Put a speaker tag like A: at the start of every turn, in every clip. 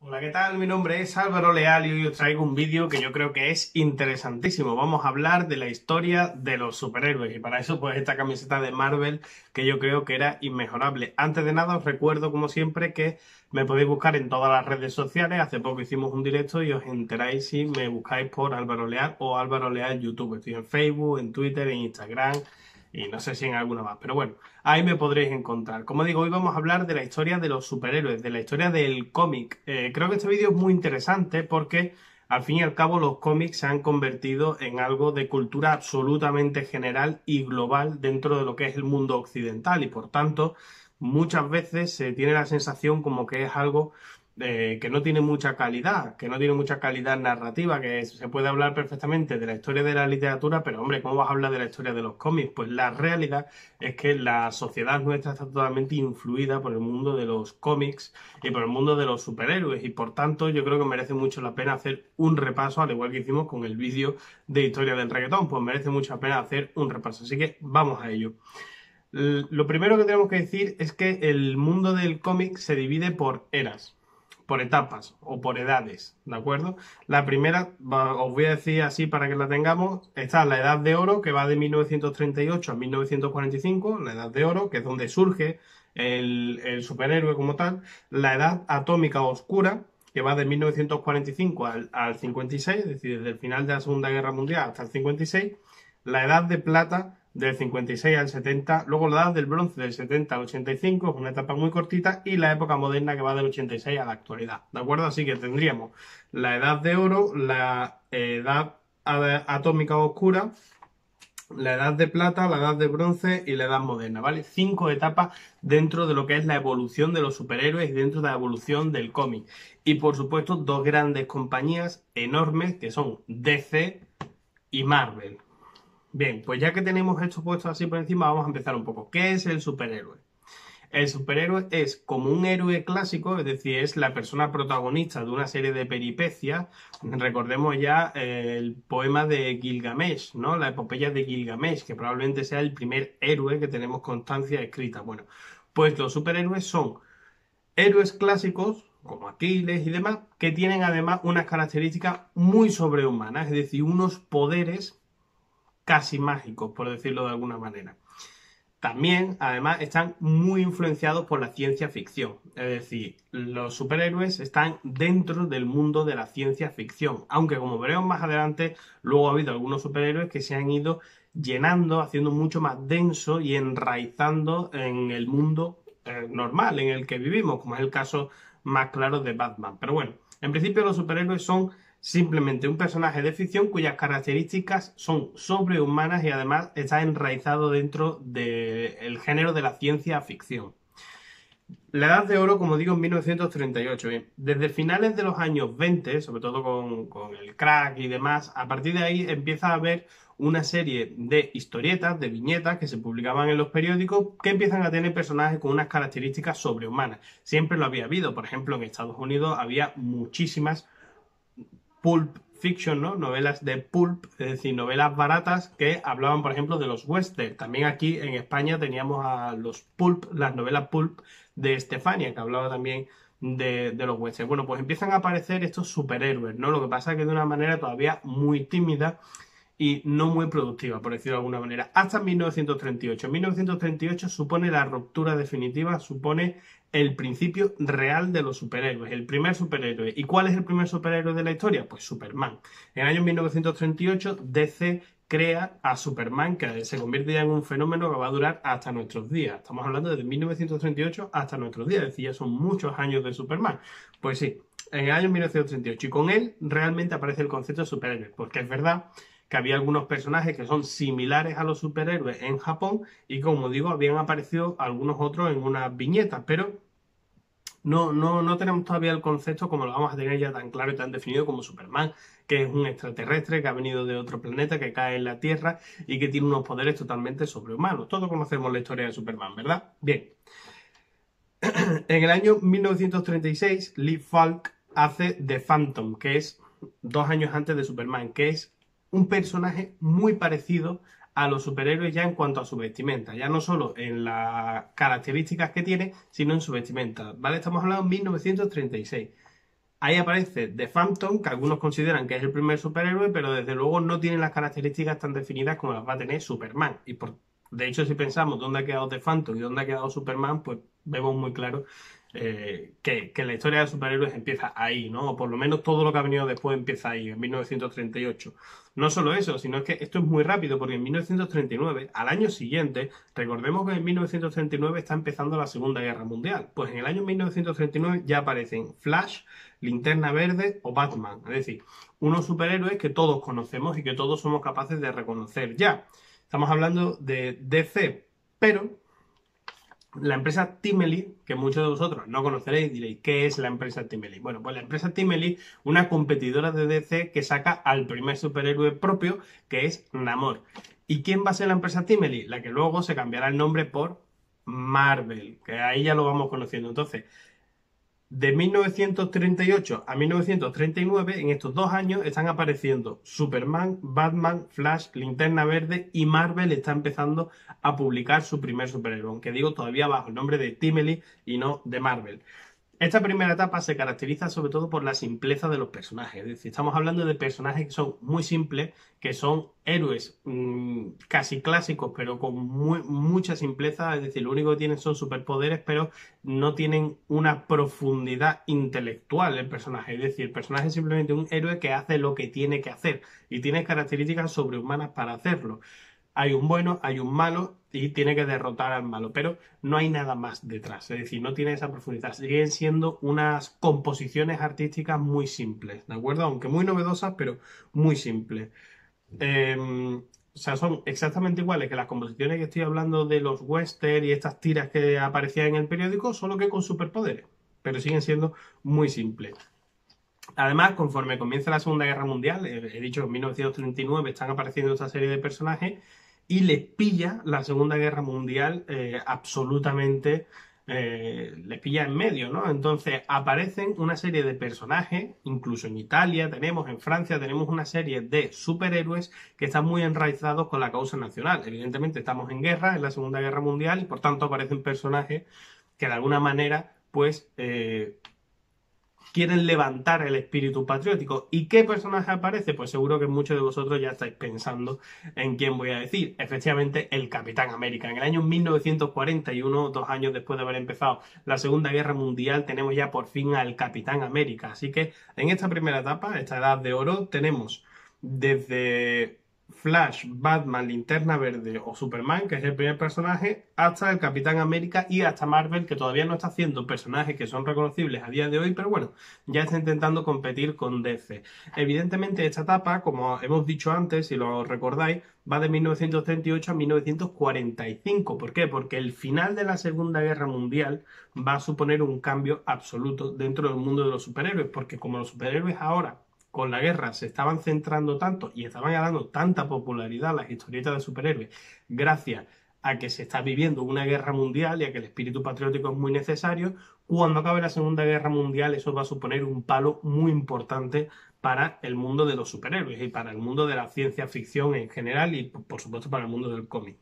A: Hola, ¿qué tal? Mi nombre es Álvaro Leal y hoy os traigo un vídeo que yo creo que es interesantísimo. Vamos a hablar de la historia de los superhéroes y para eso pues esta camiseta de Marvel que yo creo que era inmejorable. Antes de nada os recuerdo como siempre que me podéis buscar en todas las redes sociales. Hace poco hicimos un directo y os enteráis si me buscáis por Álvaro Leal o Álvaro Leal YouTube. Estoy en Facebook, en Twitter, en Instagram y no sé si en alguna más, pero bueno, ahí me podréis encontrar. Como digo, hoy vamos a hablar de la historia de los superhéroes, de la historia del cómic. Eh, creo que este vídeo es muy interesante porque al fin y al cabo los cómics se han convertido en algo de cultura absolutamente general y global dentro de lo que es el mundo occidental y por tanto muchas veces se tiene la sensación como que es algo eh, que no tiene mucha calidad, que no tiene mucha calidad narrativa, que se puede hablar perfectamente de la historia de la literatura, pero hombre, ¿cómo vas a hablar de la historia de los cómics? Pues la realidad es que la sociedad nuestra está totalmente influida por el mundo de los cómics y por el mundo de los superhéroes y por tanto yo creo que merece mucho la pena hacer un repaso, al igual que hicimos con el vídeo de historia del reggaetón, pues merece mucho la pena hacer un repaso. Así que vamos a ello. Lo primero que tenemos que decir es que el mundo del cómic se divide por eras por etapas o por edades, ¿de acuerdo? La primera, os voy a decir así para que la tengamos, está la Edad de Oro, que va de 1938 a 1945, la Edad de Oro, que es donde surge el, superhéroe como tal, la Edad Atómica Oscura, que va de 1945 al, al 56, es decir, desde el final de la Segunda Guerra Mundial hasta el 56, la Edad de Plata, del 56 al 70, luego la edad del bronce del 70 al 85, es una etapa muy cortita, y la época moderna que va del 86 a la actualidad, ¿de acuerdo? Así que tendríamos la edad de oro, la edad atómica oscura, la edad de plata, la edad de bronce y la edad moderna, ¿vale? Cinco etapas dentro de lo que es la evolución de los superhéroes y dentro de la evolución del cómic. Y por supuesto, dos grandes compañías enormes que son DC y Marvel, Bien, pues ya que tenemos esto puesto así por encima, vamos a empezar un poco. ¿Qué es el superhéroe? El superhéroe es como un héroe clásico, es decir, es la persona protagonista de una serie de peripecias. Recordemos ya eh, el poema de Gilgamesh, ¿no? La epopeya de Gilgamesh, que probablemente sea el primer héroe que tenemos constancia escrita. Bueno, pues los superhéroes son héroes clásicos, como Aquiles y demás, que tienen además unas características muy sobrehumanas, es decir, unos poderes casi mágicos, por decirlo de alguna manera. También, además, están muy influenciados por la ciencia ficción. Es decir, los superhéroes están dentro del mundo de la ciencia ficción. Aunque, como veremos más adelante, luego ha habido algunos superhéroes que se han ido llenando, haciendo mucho más denso y enraizando en el mundo eh, normal en el que vivimos, como es el caso más claro de Batman. Pero bueno, en principio los superhéroes son simplemente un personaje de ficción cuyas características son sobrehumanas y además está enraizado dentro del género de la ciencia ficción. La Edad de Oro, como digo, en 1938. Desde finales de los años 20, sobre todo con, con, el crack y demás, a partir de ahí empieza a haber una serie de historietas, de viñetas que se publicaban en los periódicos que empiezan a tener personajes con unas características sobrehumanas. Siempre lo había habido. Por ejemplo, en Estados Unidos había muchísimas pulp fiction, ¿no? Novelas de pulp, es decir, novelas baratas que hablaban, por ejemplo, de los western. También aquí en España teníamos a los pulp, las novelas pulp de Estefania, que hablaba también de, de, los western. Bueno, pues empiezan a aparecer estos superhéroes, ¿no? Lo que pasa es que de una manera todavía muy tímida y no muy productiva, por decirlo de alguna manera, hasta 1938. 1938 supone la ruptura definitiva, supone el principio real de los superhéroes, el primer superhéroe. ¿Y cuál es el primer superhéroe de la historia? Pues Superman. En el año 1938 DC crea a Superman, que se convierte ya en un fenómeno que va a durar hasta nuestros días. Estamos hablando desde 1938 hasta nuestros días, es decir, ya son muchos años de Superman. Pues sí, en el año 1938. Y con él realmente aparece el concepto de superhéroe, porque es verdad que había algunos personajes que son similares a los superhéroes en Japón y como digo, habían aparecido algunos otros en unas viñetas, pero no, no, no tenemos todavía el concepto como lo vamos a tener ya tan claro y tan definido como Superman, que es un extraterrestre que ha venido de otro planeta, que cae en la Tierra y que tiene unos poderes totalmente sobrehumanos. Todos conocemos la historia de Superman, ¿verdad? Bien. En el año 1936, Lee Falk hace The Phantom, que es dos años antes de Superman, que es un personaje muy parecido a los superhéroes ya en cuanto a su vestimenta, ya no solo en las características que tiene, sino en su vestimenta, ¿vale? Estamos hablando de 1936. Ahí aparece The Phantom, que algunos consideran que es el primer superhéroe, pero desde luego no tiene las características tan definidas como las va a tener Superman. Y por, de hecho, si pensamos dónde ha quedado The Phantom y dónde ha quedado Superman, pues vemos muy claro eh, que, la historia de superhéroes empieza ahí, ¿no? O por lo menos todo lo que ha venido después empieza ahí, en 1938. No solo eso, sino que esto es muy rápido, porque en 1939, al año siguiente, recordemos que en 1939 está empezando la Segunda Guerra Mundial. Pues en el año 1939 ya aparecen Flash, Linterna Verde o Batman. Es decir, unos superhéroes que todos conocemos y que todos somos capaces de reconocer ya. Estamos hablando de DC, pero la empresa Timely, que muchos de vosotros no conoceréis, diréis, ¿qué es la empresa Timely? Bueno, pues la empresa Timely, una competidora de DC que saca al primer superhéroe propio, que es Namor. ¿Y quién va a ser la empresa Timely? La que luego se cambiará el nombre por Marvel, que ahí ya lo vamos conociendo. Entonces, de 1938 a 1939, en estos dos años, están apareciendo Superman, Batman, Flash, Linterna Verde y Marvel está empezando a publicar su primer superhéroe, aunque digo todavía bajo el nombre de Timely y no de Marvel. Esta primera etapa se caracteriza sobre todo por la simpleza de los personajes. Es decir, estamos hablando de personajes que son muy simples, que son héroes mm, casi clásicos, pero con mucha simpleza. Es decir, lo único que tienen son superpoderes, pero no tienen una profundidad intelectual el personaje. Es decir, el personaje es simplemente un héroe que hace lo que tiene que hacer y tiene características sobrehumanas para hacerlo hay un bueno, hay un malo y tiene que derrotar al malo, pero no hay nada más detrás, es decir, no tiene esa profundidad. Siguen siendo unas composiciones artísticas muy simples, ¿de acuerdo? Aunque muy novedosas, pero muy simples. Em, o sea, son exactamente iguales que las composiciones que estoy hablando de los western y estas tiras que aparecían en el periódico, solo que con superpoderes, pero siguen siendo muy simples. Además, conforme comienza la Segunda Guerra Mundial, he dicho que en 1939 están apareciendo esta serie de personajes, y les pilla la Segunda Guerra Mundial eh, absolutamente, eh, les pilla en medio, ¿no? Entonces aparecen una serie de personajes, incluso en Italia tenemos, en Francia tenemos una serie de superhéroes que están muy enraizados con la causa nacional. Evidentemente estamos en guerra, en la Segunda Guerra Mundial, y por tanto aparecen personajes que de alguna manera, pues, eh, quieren levantar el espíritu patriótico. ¿Y qué personaje aparece? Pues seguro que muchos de vosotros ya estáis pensando en quién voy a decir. Efectivamente, el Capitán América. En el año 1941, dos años después de haber empezado la Segunda Guerra Mundial, tenemos ya por fin al Capitán América. Así que en esta primera etapa, esta edad de oro, tenemos desde Flash, Batman, Linterna Verde o Superman, que es el primer personaje, hasta el Capitán América y hasta Marvel, que todavía no está haciendo personajes que son reconocibles a día de hoy, pero bueno, ya está intentando competir con DC. Evidentemente, esta etapa, como hemos dicho antes, si lo recordáis, va de 1938 a 1945. ¿Por qué? Porque el final de la Segunda Guerra Mundial va a suponer un cambio absoluto dentro del mundo de los superhéroes, porque como los superhéroes ahora con la guerra se estaban centrando tanto y estaban ganando tanta popularidad las historietas de superhéroes gracias a que se está viviendo una guerra mundial y a que el espíritu patriótico es muy necesario, cuando acabe la Segunda Guerra Mundial eso va a suponer un palo muy importante para el mundo de los superhéroes y para el mundo de la ciencia ficción en general y por supuesto para el mundo del cómic.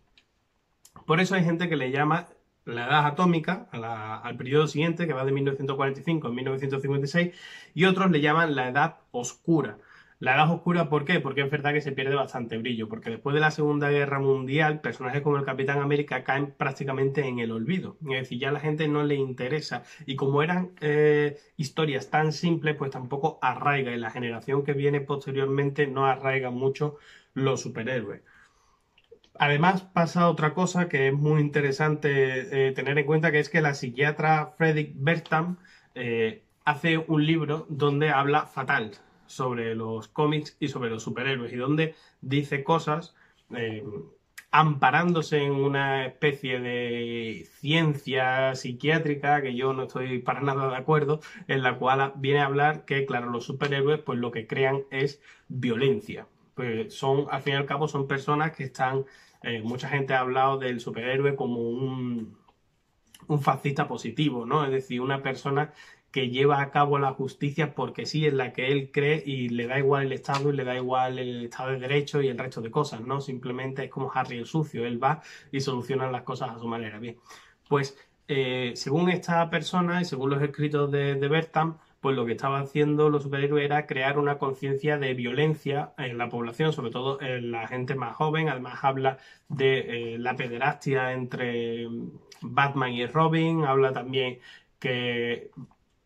A: Por eso hay gente que le llama la edad atómica, al periodo siguiente, que va de 1945 a 1956, y otros le llaman la edad oscura. La edad oscura, ¿por qué? Porque es verdad que se pierde bastante brillo, porque después de la Segunda Guerra Mundial, personajes como el Capitán América caen prácticamente en el olvido. Es decir, ya a la gente no le interesa. Y como eran eh, historias tan simples, pues tampoco arraiga. Y la generación que viene posteriormente no arraiga mucho los superhéroes. Además pasa otra cosa que es muy interesante eh, tener en cuenta, que es que la psiquiatra Fredrik Bertam eh, hace un libro donde habla fatal sobre los cómics y sobre los superhéroes y donde dice cosas eh, amparándose en una especie de ciencia psiquiátrica que yo no estoy para nada de acuerdo, en la cual viene a hablar que, claro, los superhéroes pues lo que crean es violencia. Pues son, al fin y al cabo, son personas que están eh, mucha gente ha hablado del superhéroe como un, fascista positivo, ¿no? Es decir, una persona que lleva a cabo la justicia porque sí es la que él cree y le da igual el Estado y le da igual el Estado de Derecho y el resto de cosas, ¿no? Simplemente es como Harry el sucio, él va y soluciona las cosas a su manera. Bien, pues eh, según esta persona y según los escritos de, de Bertam, pues lo que estaba haciendo los superhéroes era crear una conciencia de violencia en la población, sobre todo en la gente más joven. Además habla de eh, la pederastia entre Batman y Robin, habla también que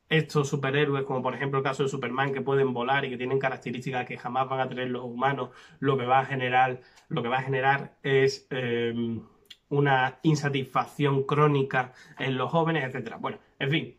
A: estos superhéroes, como por ejemplo el caso de Superman, que pueden volar y que tienen características que jamás van a tener los humanos, lo que va a generar, lo que va a generar es eh, una insatisfacción crónica en los jóvenes, etcétera. Bueno, en fin,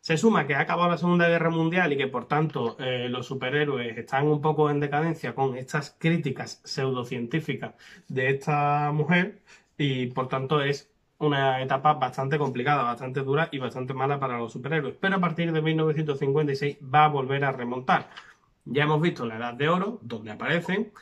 A: se suma que ha acabado la Segunda Guerra Mundial y que por tanto eh, los superhéroes están un poco en decadencia con estas críticas pseudocientíficas de esta mujer y por tanto es una etapa bastante complicada, bastante dura y bastante mala para los superhéroes. Pero a partir de 1956 va a volver a remontar. Ya hemos visto la Edad de Oro, donde aparecen,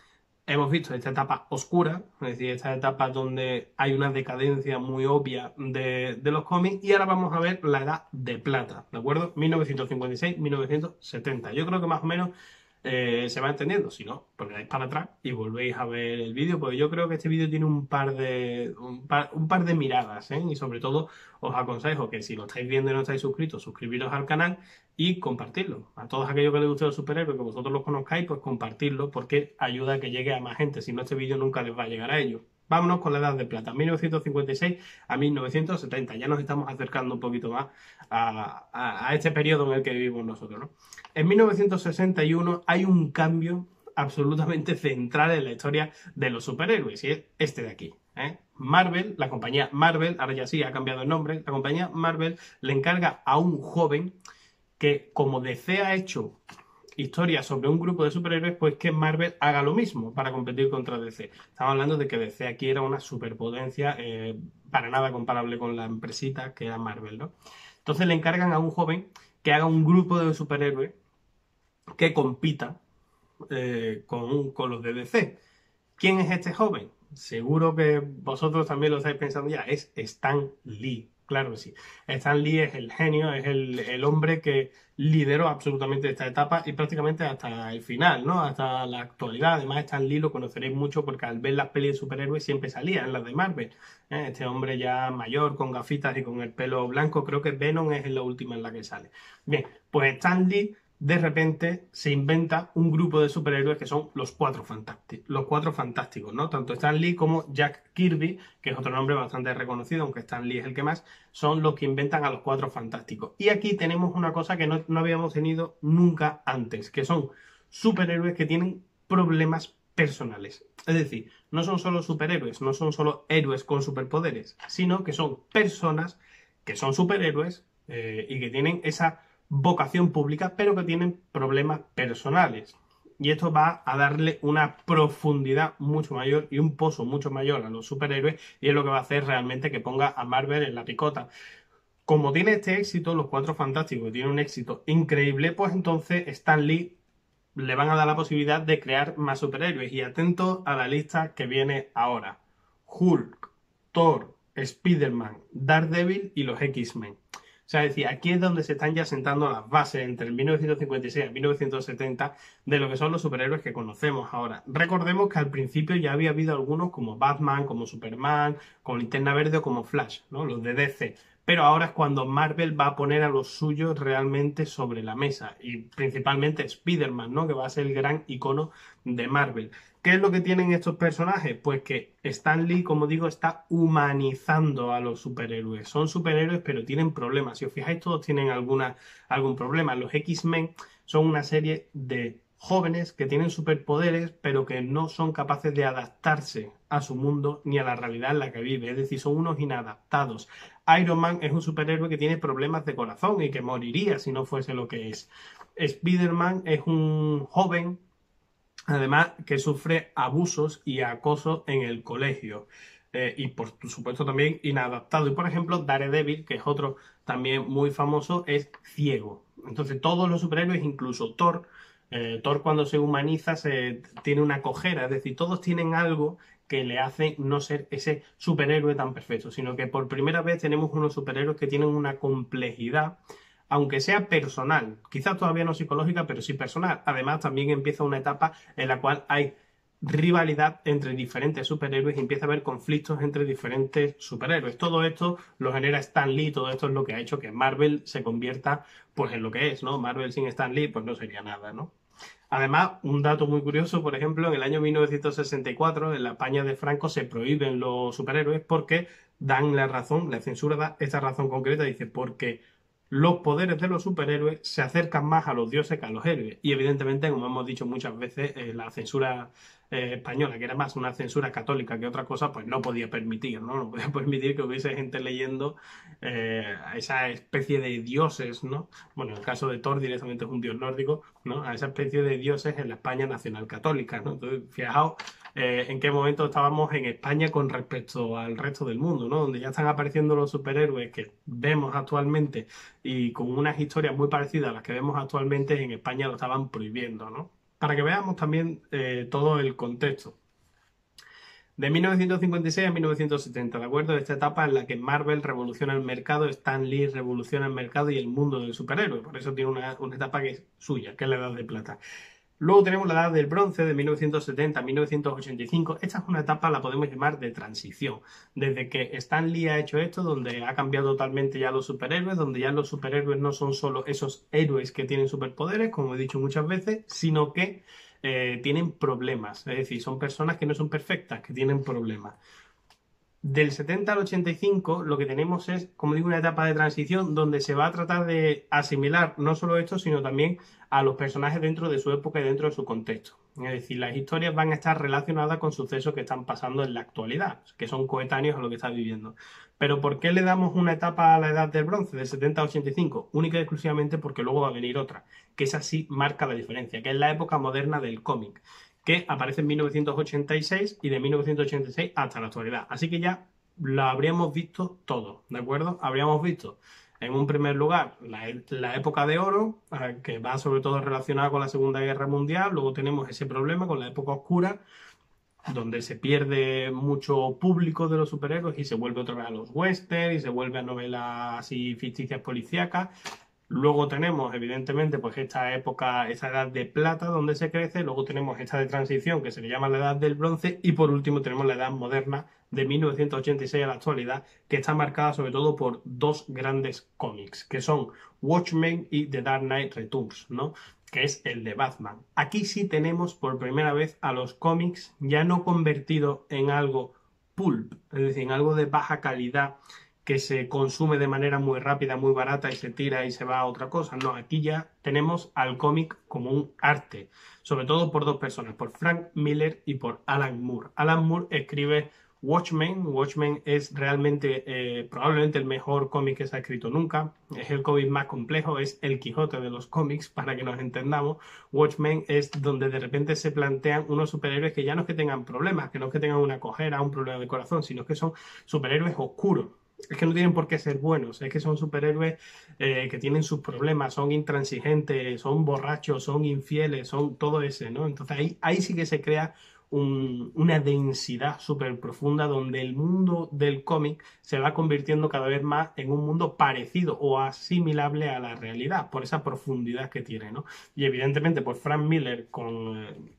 A: hemos visto esta etapa oscura, es decir, esta etapa donde hay una decadencia muy obvia de, los cómics, y ahora vamos a ver la edad de plata, ¿de acuerdo? 1956-1970. Yo creo que más o menos eh, se va entendiendo. Si no, pues dais para atrás y volvéis a ver el vídeo, porque yo creo que este vídeo tiene un par de un par, de miradas, ¿eh? y sobre todo os aconsejo que si lo estáis viendo y no estáis suscritos, suscribiros al canal y compartirlo. A todos aquellos que les guste los superhéroes, que vosotros los conozcáis, pues compartirlo porque ayuda a que llegue a más gente. Si no, este vídeo nunca les va a llegar a ellos. Vámonos con la edad de plata, 1956 a 1970. Ya nos estamos acercando un poquito más a, este periodo en el que vivimos nosotros. En 1961 hay un cambio absolutamente central en la historia de los superhéroes y es este de aquí. ¿eh? Marvel, la compañía Marvel, ahora ya sí ha cambiado el nombre, la compañía Marvel le encarga a un joven que como DC ha hecho historia sobre un grupo de superhéroes, pues que Marvel haga lo mismo para competir contra DC. Estamos hablando de que DC aquí era una superpotencia eh, para nada comparable con la empresita que era Marvel, ¿no? Entonces le encargan a un joven que haga un grupo de superhéroes que compita eh, con, con los de DC. ¿Quién es este joven? Seguro que vosotros también lo estáis pensando ya, es Stan Lee. Claro que sí. Stan Lee es el genio, es el, hombre que lideró absolutamente esta etapa y prácticamente hasta el final, ¿no? Hasta la actualidad. Además, Stan Lee lo conoceréis mucho porque al ver las pelis de superhéroes siempre salía en las de Marvel. ¿eh? Este hombre ya mayor, con gafitas y con el pelo blanco, creo que Venom es la última en la que sale. Bien, pues Stan Lee de repente se inventa un grupo de superhéroes que son los cuatro fantásticos, los cuatro fantásticos, ¿no? Tanto Stan Lee como Jack Kirby, que es otro nombre bastante reconocido, aunque Stan Lee es el que más, son los que inventan a los cuatro fantásticos. Y aquí tenemos una cosa que no, no habíamos tenido nunca antes, que son superhéroes que tienen problemas personales. Es decir, no son solo superhéroes, no son solo héroes con superpoderes, sino que son personas que son superhéroes eh, y que tienen esa vocación pública, pero que tienen problemas personales. Y esto va a darle una profundidad mucho mayor y un pozo mucho mayor a los superhéroes y es lo que va a hacer realmente que ponga a Marvel en la picota. Como tiene este éxito, los Cuatro Fantásticos tienen un éxito increíble, pues entonces Stan Lee le van a dar la posibilidad de crear más superhéroes. Y atento a la lista que viene ahora. Hulk, Thor, Spider-Man, Daredevil y los X-Men. O sea, es decir, aquí es donde se están ya sentando las bases entre el 1956 y 1970 de lo que son los superhéroes que conocemos ahora. Recordemos que al principio ya había habido algunos como Batman, como Superman, como Linterna Verde o como Flash, ¿no? Los de DC. Pero ahora es cuando Marvel va a poner a los suyos realmente sobre la mesa. Y principalmente Spider-Man, ¿no? Que va a ser el gran icono de Marvel. ¿Qué es lo que tienen estos personajes? Pues que Stan Lee, como digo, está humanizando a los superhéroes. Son superhéroes, pero tienen problemas. Si os fijáis, todos tienen alguna, algún problema. Los X-Men son una serie de jóvenes que tienen superpoderes, pero que no son capaces de adaptarse a su mundo ni a la realidad en la que vive. Es decir, son unos inadaptados. Iron Man es un superhéroe que tiene problemas de corazón y que moriría si no fuese lo que es. Spider-Man es un joven Además, que sufre abusos y acoso en el colegio. Eh, y por supuesto también inadaptado. Y por ejemplo, Daredevil, que es otro también muy famoso, es ciego. Entonces todos los superhéroes, incluso Thor, eh, Thor cuando se humaniza se, tiene una cojera, es decir, todos tienen algo que le hace no ser ese superhéroe tan perfecto, sino que por primera vez tenemos unos superhéroes que tienen una complejidad aunque sea personal, quizás todavía no psicológica, pero sí personal. Además, también empieza una etapa en la cual hay rivalidad entre diferentes superhéroes y empieza a haber conflictos entre diferentes superhéroes. Todo esto lo genera Stan Lee, todo esto es lo que ha hecho que Marvel se convierta pues en lo que es, ¿no? Marvel sin Stan Lee pues no sería nada, ¿no? Además, un dato muy curioso, por ejemplo, en el año 1964, en la España de Franco, se prohíben los superhéroes porque dan la razón, la censura da esta razón concreta, dice, porque los poderes de los superhéroes se acercan más a los dioses que a los héroes. Y evidentemente, como hemos dicho muchas veces, eh, la censura eh, española, que era más una censura católica que otra cosa, pues no podía permitir, ¿no? No podía permitir que hubiese gente leyendo eh, a esa especie de dioses, ¿no? Bueno, en el caso de Thor directamente es un dios nórdico, ¿no? A esa especie de dioses en la España nacional católica, ¿no? Entonces, fijaos eh, en qué momento estábamos en España con respecto al resto del mundo, ¿no? Donde ya están apareciendo los superhéroes que vemos actualmente y con unas historias muy parecidas a las que vemos actualmente, en España lo estaban prohibiendo, ¿no? Para que veamos también eh, todo el contexto. De 1956 a 1970, ¿de acuerdo? Esta etapa en la que Marvel revoluciona el mercado, Stan Lee revoluciona el mercado y el mundo del superhéroe. Por eso tiene una, una etapa que es suya, que es la edad de plata. Luego tenemos la edad del bronce de 1970 a 1985. Esta es una etapa, la podemos llamar de transición. Desde que Stan Lee ha hecho esto, donde ha cambiado totalmente ya los superhéroes, donde ya los superhéroes no son solo esos héroes que tienen superpoderes, como he dicho muchas veces, sino que eh, tienen problemas. Es decir, son personas que no son perfectas, que tienen problemas. Del 70 al 85 lo que tenemos es, como digo, una etapa de transición donde se va a tratar de asimilar no solo esto, sino también a los personajes dentro de su época y dentro de su contexto. Es decir, las historias van a estar relacionadas con sucesos que están pasando en la actualidad, que son coetáneos a lo que está viviendo. Pero ¿por qué le damos una etapa a la edad del bronce, del 70 al 85? Única y exclusivamente porque luego va a venir otra, que esa sí marca la diferencia, que es la época moderna del cómic que aparece en 1986 y de 1986 hasta la actualidad. Así que ya lo habríamos visto todo, ¿de acuerdo? Habríamos visto en un primer lugar la, época de oro, que va sobre todo relacionada con la Segunda Guerra Mundial, luego tenemos ese problema con la época oscura, donde se pierde mucho público de los superhéroes y se vuelve otra vez a los westerns y se vuelve a novelas así ficticias policíacas. Luego tenemos, evidentemente, pues esta época, esa edad de plata donde se crece, luego tenemos esta de transición que se le llama la edad del bronce y por último tenemos la edad moderna de 1986 a la actualidad, que está marcada sobre todo por dos grandes cómics, que son Watchmen y The Dark Knight Returns, ¿no? que es el de Batman. Aquí sí tenemos por primera vez a los cómics ya no convertidos en algo pulp, es decir, en algo de baja calidad que se consume de manera muy rápida, muy barata y se tira y se va a otra cosa. No, aquí ya tenemos al cómic como un arte, sobre todo por dos personas, por Frank Miller y por Alan Moore. Alan Moore escribe Watchmen. Watchmen es realmente eh, probablemente el mejor cómic que se ha escrito nunca. Es el cómic más complejo, es el Quijote de los cómics, para que nos entendamos. Watchmen es donde de repente se plantean unos superhéroes que ya no es que tengan problemas, que no es que tengan una cojera, un problema de corazón, sino que son superhéroes oscuros es que no tienen por qué ser buenos, es que son superhéroes eh, que tienen sus problemas, son intransigentes, son borrachos, son infieles, son todo ese, ¿no? Entonces ahí, ahí sí que se crea una densidad súper profunda donde el mundo del cómic se va convirtiendo cada vez más en un mundo parecido o asimilable a la realidad por esa profundidad que tiene, ¿no? Y evidentemente, por Frank Miller con...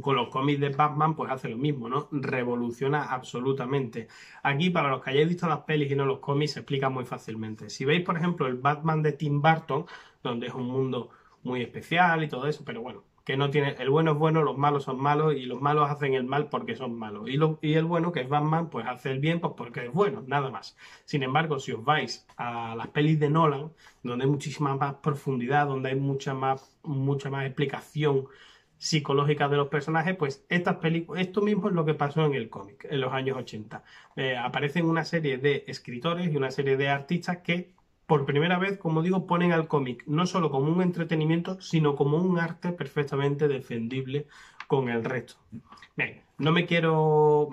A: Con los cómics de Batman, pues hace lo mismo, ¿no? Revoluciona absolutamente. Aquí, para los que hayáis visto las pelis y no los cómics, se explica muy fácilmente. Si veis, por ejemplo, el Batman de Tim Burton, donde es un mundo muy especial y todo eso, pero bueno, que no tiene. El bueno es bueno, los malos son malos, y los malos hacen el mal porque son malos. Y, y el bueno, que es Batman, pues hace el bien pues porque es bueno, nada más. Sin embargo, si os vais a las pelis de Nolan, donde hay muchísima más profundidad, donde hay mucha más, mucha más explicación psicológica de los personajes, pues estas películas, esto mismo es lo que pasó en el cómic en los años 80. Eh, aparecen una serie de escritores y una serie de artistas que por primera vez, como digo, ponen al cómic no solo como un entretenimiento, sino como un arte perfectamente defendible con el resto. Bien, no me quiero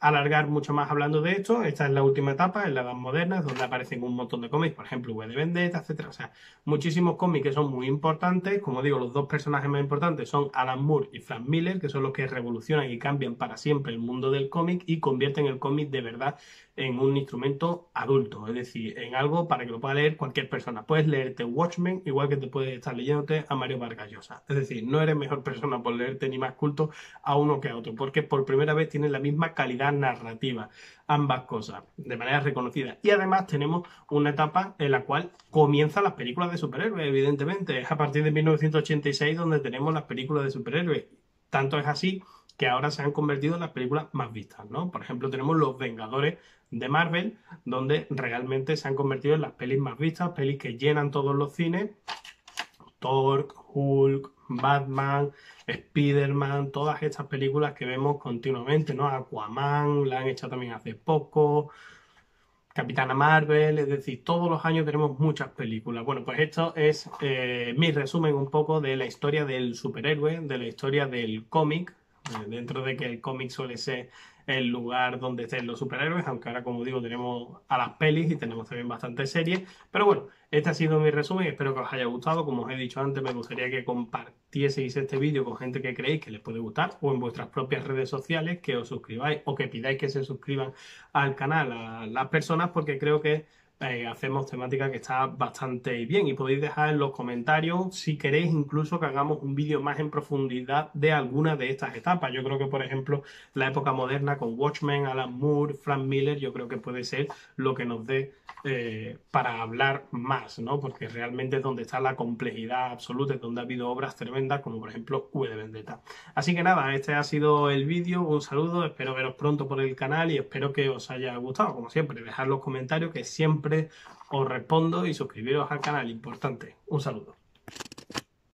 A: alargar mucho más hablando de esto. Esta es la última etapa, en la edad moderna, donde aparecen un montón de cómics, por ejemplo, V de Vendetta, etcétera. O sea, muchísimos cómics que son muy importantes. Como digo, los dos personajes más importantes son Alan Moore y Frank Miller, que son los que revolucionan y cambian para siempre el mundo del cómic y convierten el cómic de verdad en un instrumento adulto, es decir, en algo para que lo pueda leer cualquier persona. Puedes leerte Watchmen igual que te puedes estar leyéndote a Mario Vargas Llosa. Es decir, no eres mejor persona por leerte ni más culto a uno que a otro, porque por primera vez tienen la misma calidad narrativa, ambas cosas, de manera reconocida. Y además tenemos una etapa en la cual comienzan las películas de superhéroes, evidentemente. Es a partir de 1986 donde tenemos las películas de superhéroes. Tanto es así que ahora se han convertido en las películas más vistas, ¿no? Por ejemplo, tenemos Los Vengadores de Marvel, donde realmente se han convertido en las pelis más vistas, pelis que llenan todos los cines. Thor, Hulk, Batman, Spider-Man, todas estas películas que vemos continuamente, ¿no? Aquaman, la han hecho también hace poco, Capitana Marvel, es decir, todos los años tenemos muchas películas. Bueno, pues esto es eh, mi resumen un poco de la historia del superhéroe, de la historia del cómic, dentro de que el cómic suele ser el lugar donde estén los superhéroes, aunque ahora, como digo, tenemos a las pelis y tenemos también bastantes series. Pero bueno, este ha sido mi resumen, espero que os haya gustado. Como os he dicho antes, me gustaría que compartieseis este vídeo con gente que creéis que les puede gustar o en vuestras propias redes sociales, que os suscribáis o que pidáis que se suscriban al canal a las personas, porque creo que eh, hacemos temática que está bastante bien y podéis dejar en los comentarios si queréis incluso que hagamos un vídeo más en profundidad de alguna de estas etapas. Yo creo que, por ejemplo, la época moderna con Watchmen, Alan Moore, Frank Miller, yo creo que puede ser lo que nos dé eh, para hablar más, ¿no? Porque realmente es donde está la complejidad absoluta, es donde ha habido obras tremendas como por ejemplo V de Vendetta. Así que nada, este ha sido el vídeo, un saludo, espero veros pronto por el canal y espero que os haya gustado, como siempre, dejad los comentarios que os respondo y suscribiros al canal, importante. Un saludo.